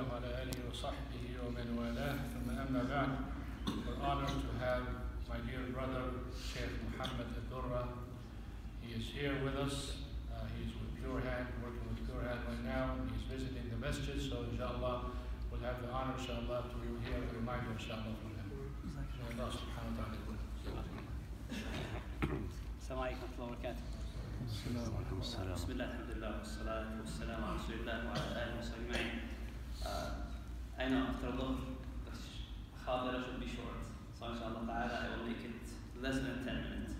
الله وعلى آله وصحبه ومن والاه ثم أما بعد We're honored to have my dear brother Sheikh Muhammad Abdurrah. He is here with us. Uh, he's with Pure Hand, working with Pure Hand right now. He's visiting the masjid, so inshallah we'll have the honor inshallah to hear a reminder inshallah from him. May Allah subhanahu wa ta'ala السلام عليكم ورحمة الله وبركاته. السلام بسم الله الحمد لله والصلاة والسلام على رسول الله وعلى آله وصحبه أجمعين. I know after a lot the khatira should be short. So inshallah ta'ala I will make it less than 10 minutes.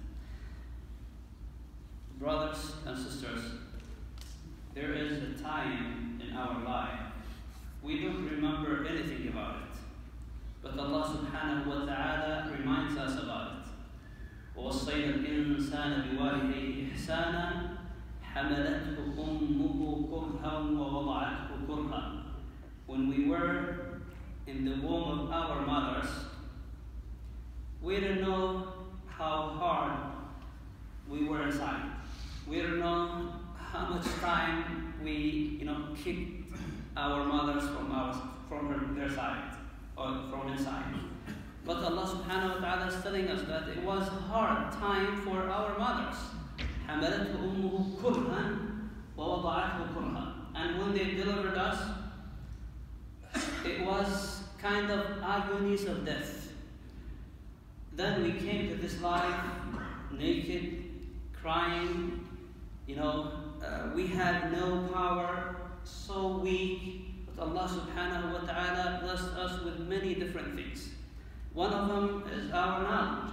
Brothers and sisters, there is a time in our life we don't remember anything about it. But Allah subhanahu wa ta'ala reminds us about it. الإنسان إحسانا حملته أمه كرها ووضعته in the womb of our mothers, we didn't know how hard we were inside. We didn't know how much time we, you know, kicked our mothers from our from her, their side or from inside. But Allah subhanahu wa ta'ala is telling us that it was a hard time for our mothers. حملته أمه كرها ووضعته كرها. And when they delivered kind of agonies of death. Then we came to this life naked, crying, you know, uh, we had no power, so weak. But Allah subhanahu wa ta'ala blessed us with many different things. One of them is our knowledge.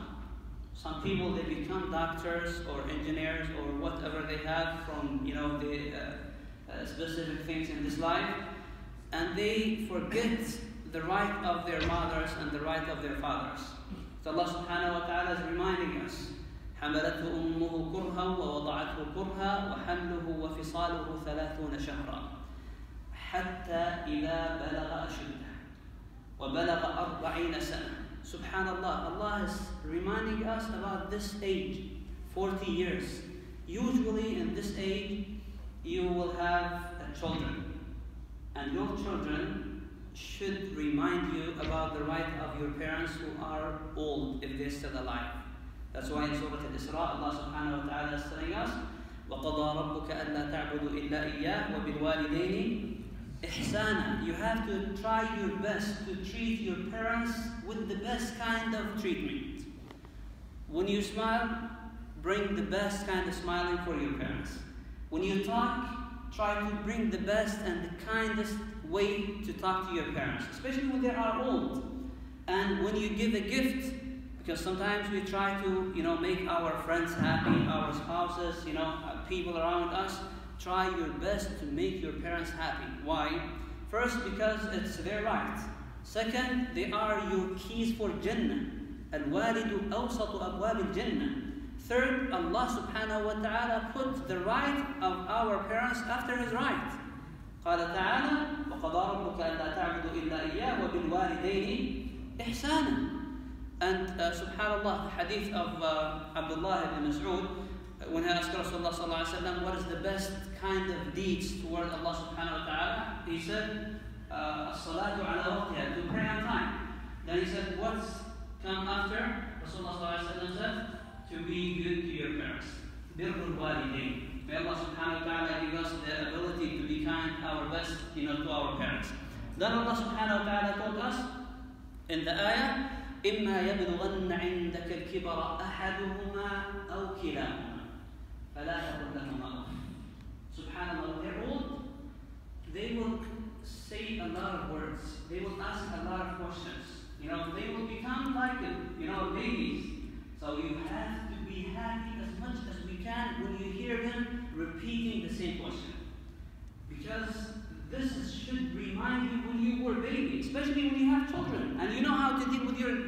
Some people they become doctors or engineers or whatever they have from you know the uh, uh, specific things in this life, and they forget the right of their mothers and the right of their fathers. So Allah subhanahu wa ta'ala is reminding us. حملته أمه كرها ووضعته كرها وحمله وفصاله ثلاثون شهرا حتى إذا بلغ أشده وبلغ أربعين سنة Subhanallah, Allah is reminding us about this age, 40 years. Usually in this age, you will have children. And your children should remind you about the right of your parents who are old if they're still alive. That's why in Surah Al-Isra, Allah subhanahu wa ta'ala is telling us, وَقَضَى رَبُّكَ أَلَّا تَعْبُدُوا إِلَّا إِيَّاهُ وَبِالْوَالِدَيْنِ ihsana. You have to try your best to treat your parents with the best kind of treatment. When you smile, bring the best kind of smiling for your parents. When you talk, try to bring the best and the kindest way to talk to your parents, especially when they are old. And when you give a gift, because sometimes we try to, you know, make our friends happy, our spouses, you know, people around us try your best to make your parents happy. Why? First, because it's their right. Second, they are your keys for Jannah. الوالد أوسط أبواب الجنة. Third, Allah subhanahu wa ta'ala put the right of our parents after his right. قال تعالى وقضى ربك ألا تعبدوا إلا إياه وبالوالدين إحسانا And uh, subhanallah, the hadith of uh, Abdullah ibn Mas'ud, when he asked Rasulullah sallallahu alaihi wasallam, what is the best kind of deeds toward Allah subhanahu wa ta'ala, he said, salatu ala waqtiha, to pray on time. Then he said, what's come after? Rasulullah sallallahu alaihi wasallam said, to be good to your parents. Birrul walidain. May Allah subhanahu wa ta'ala give us the ability to be kind, our best, you know, to our parents. Then Allah subhanahu wa ta'ala told us in the ayah, إما يبلغن عندك الكبر أحدهما أو كلاهما فلا تقل لهما أف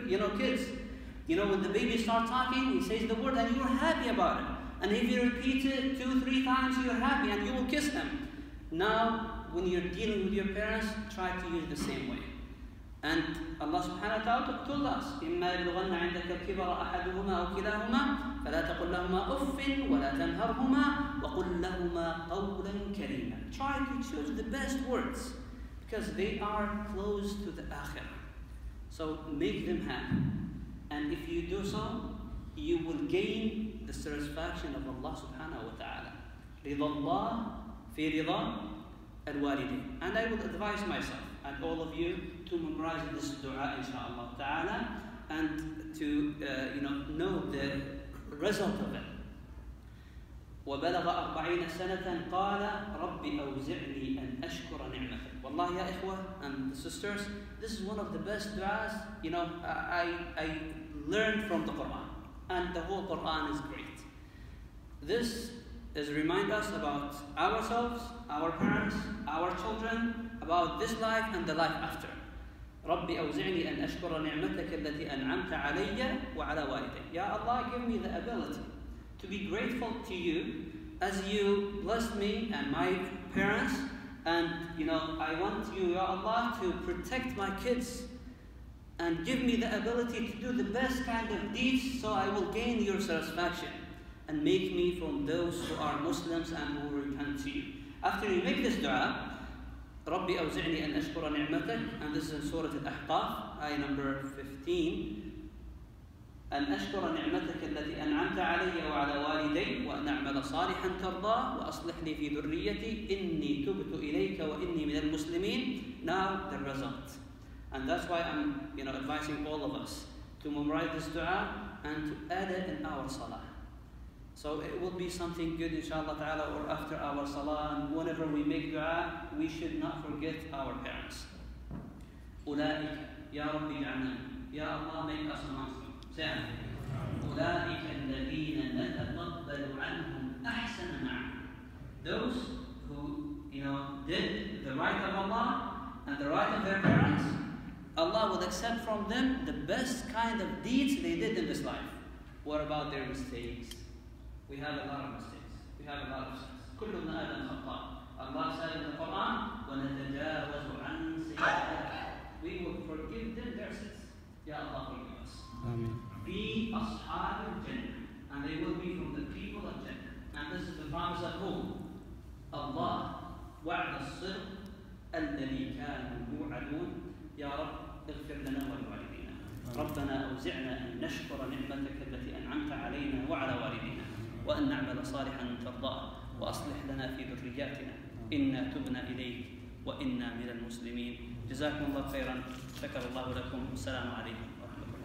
you know, kids. You know, when the baby starts talking, he says the word and you're happy about it. And if you repeat it two, three times, you're happy and you will kiss them. Now, when you're dealing with your parents, try to use the same way. And Allah subhanahu wa ta'ala told us, إما يبلغن عندك الكبر أحدهما أو كلاهما فلا تقل لهما أف ولا تنهرهما وقل لهما قولا كريما. Try to choose the best words. because they are close to the akhirah. So make them happy. And if you do so, you will gain the satisfaction of Allah subhanahu wa ta'ala. رضا الله في رضا الوالدين. And I will advise myself and all of you to memorize this dua inshallah ta'ala and to uh, you know know the result of it. وبلغ أربعين سنة قال رب أوزعني أن أشكر نعمتك والله يا إخوة and sisters this is one of the best du'as you know I, I learned from the Quran and the whole Quran is great this is remind us about ourselves our parents our children about this life and the life after ربي أوزعني أن أشكر نعمتك التي أنعمت علي وعلى والدي يا Allah give me the ability to be grateful to you as you blessed me and my parents. And you know, I want you, Ya Allah, to protect my kids and give me the ability to do the best kind of deeds so I will gain your satisfaction and make me from those who are Muslims and who repent to you. After you make this dua, ربي أوزعني أن أشكر نعمتك and this is in Surah Al-Ahqaf, ayah number 15 أن أشكر نعمتك التي أنعمت علي وعلى والدي وأن أعمل صالحا ترضاه وأصلح لي في ذريتي إني تبت إليك وإني من المسلمين Now the result. And that's why I'm you know, advising all of us to memorize this dua and to add it in our salah. So it will be something good inshallah ta'ala or after our salah and whenever we make dua, we should not forget our parents. أولئك يا رب اجعلنا يا الله make us amongst them. ثاني أولئك الذين نتقبل عنهم أحسن ما عملوا. Those who you know did the right of Allah and the right of their parents, Allah will accept from them the best kind of deeds they did in this life. What about their mistakes? We have a lot of mistakes. We have a lot of sins. كل ابن آدم خطاء. Allah said in the Quran, وَنَتَجَاوَزُ عَنْ سَيِّئَاتِهِمْ We will forgive them their sins. Ya Allah forgive us. آمين Be أصحاب الجنة and they will be from the people of Jannah. And this is the promise of whom? Allah وعد الصدق الذي كانوا يوعدون. يا رب اغفر لنا ولوالدينا. ربنا أوزعنا أن نشكر نعمتك التي أنعمت علينا وعلى والدينا وأن نعمل صالحا ترضاه وأصلح لنا في ذرياتنا. إنا تبنا إليك وإنا من المسلمين. جزاكم الله خيرا. شكر الله لكم. السلام عليكم.